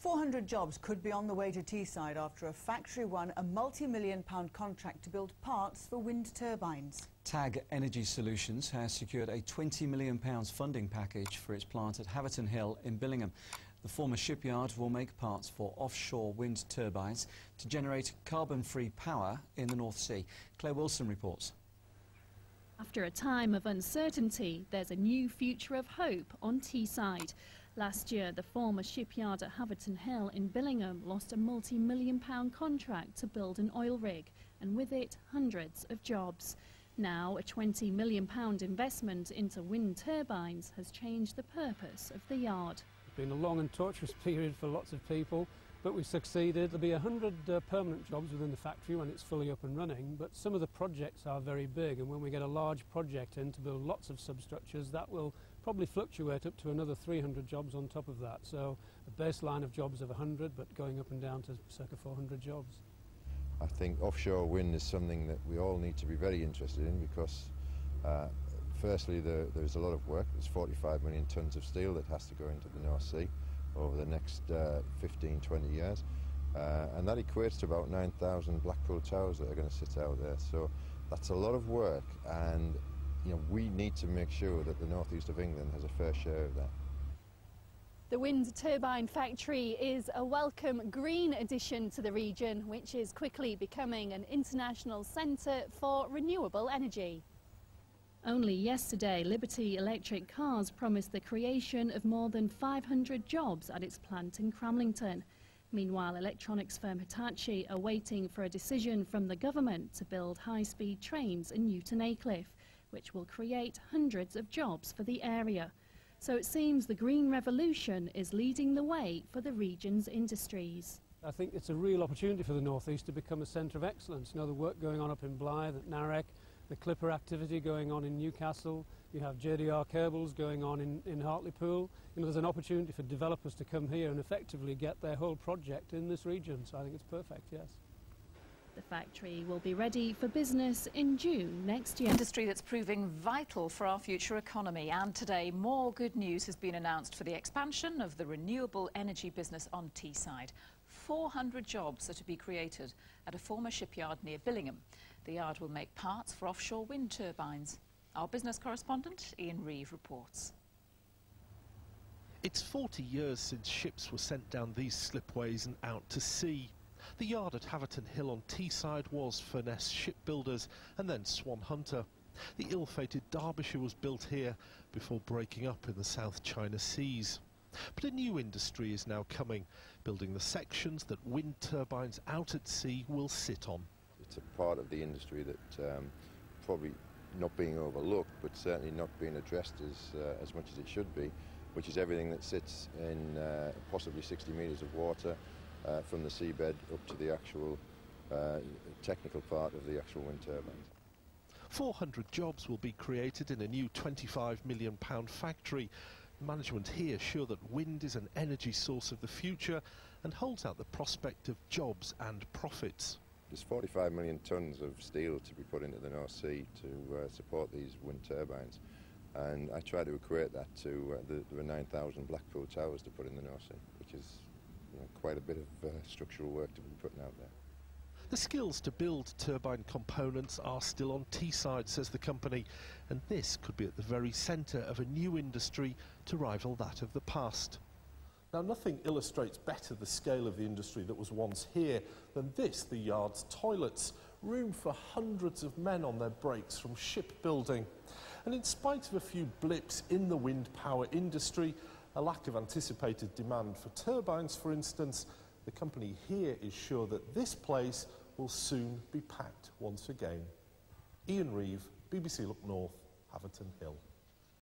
400 jobs could be on the way to Teesside after a factory won a multi-million pound contract to build parts for wind turbines. TAG Energy Solutions has secured a £20 million funding package for its plant at Haverton Hill in Billingham. The former shipyard will make parts for offshore wind turbines to generate carbon-free power in the North Sea. Claire Wilson reports. After a time of uncertainty, there's a new future of hope on Teesside. Last year, the former shipyard at Haverton Hill in Billingham lost a multi-million pound contract to build an oil rig, and with it, hundreds of jobs. Now, a 20 million pound investment into wind turbines has changed the purpose of the yard. It's been a long and torturous period for lots of people, but we've succeeded. There'll be 100 uh, permanent jobs within the factory when it's fully up and running, but some of the projects are very big, and when we get a large project in to build lots of substructures, that will probably fluctuate up to another 300 jobs on top of that. So a baseline of jobs of 100, but going up and down to circa 400 jobs. I think offshore wind is something that we all need to be very interested in because uh, firstly the, there's a lot of work. There's 45 million tonnes of steel that has to go into the North Sea over the next uh, 15, 20 years. Uh, and that equates to about 9,000 Blackpool towers that are going to sit out there. So that's a lot of work and you know, we need to make sure that the northeast of England has a fair share of that. The wind turbine factory is a welcome green addition to the region, which is quickly becoming an international centre for renewable energy. Only yesterday, Liberty Electric Cars promised the creation of more than 500 jobs at its plant in Cramlington. Meanwhile, electronics firm Hitachi are waiting for a decision from the government to build high-speed trains in Newton Aycliffe which will create hundreds of jobs for the area. So it seems the Green Revolution is leading the way for the region's industries. I think it's a real opportunity for the North East to become a centre of excellence. You know, the work going on up in Blyth, at Narec, the Clipper activity going on in Newcastle, you have JDR cables going on in, in Hartlepool. You know, there's an opportunity for developers to come here and effectively get their whole project in this region. So I think it's perfect, yes. The factory will be ready for business in June next year. Industry that's proving vital for our future economy. And today, more good news has been announced for the expansion of the renewable energy business on Teesside. 400 jobs are to be created at a former shipyard near Billingham. The yard will make parts for offshore wind turbines. Our business correspondent, Ian Reeve, reports. It's 40 years since ships were sent down these slipways and out to sea. The yard at Haverton Hill on Teesside was Furness Shipbuilders and then Swan Hunter. The ill-fated Derbyshire was built here before breaking up in the South China Seas. But a new industry is now coming, building the sections that wind turbines out at sea will sit on. It's a part of the industry that um, probably not being overlooked, but certainly not being addressed as, uh, as much as it should be, which is everything that sits in uh, possibly 60 metres of water, uh, from the seabed up to the actual uh, technical part of the actual wind turbines. 400 jobs will be created in a new £25 million factory. Management here sure that wind is an energy source of the future and holds out the prospect of jobs and profits. There's 45 million tonnes of steel to be put into the North Sea to uh, support these wind turbines. And I try to equate that to uh, the, the 9,000 Blackpool towers to put in the North Sea, which is you know, quite a bit of uh, structural work to be putting out there. The skills to build turbine components are still on Teesside, says the company, and this could be at the very centre of a new industry to rival that of the past. Now, nothing illustrates better the scale of the industry that was once here than this, the yard's toilets. Room for hundreds of men on their breaks from shipbuilding. And in spite of a few blips in the wind power industry, a lack of anticipated demand for turbines, for instance, the company here is sure that this place will soon be packed once again. Ian Reeve, BBC Look North, Haverton Hill.